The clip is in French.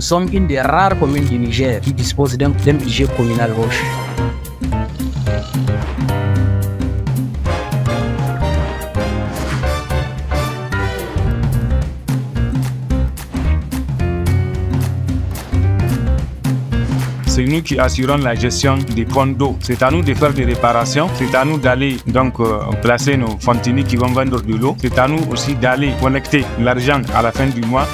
Nous sommes une des rares communes du Niger qui dispose d'un budget communal roche. c'est nous qui assurons la gestion des ponts d'eau. C'est à nous de faire des réparations, c'est à nous d'aller donc euh, placer nos fontaines qui vont vendre de l'eau, c'est à nous aussi d'aller connecter l'argent à la fin du mois.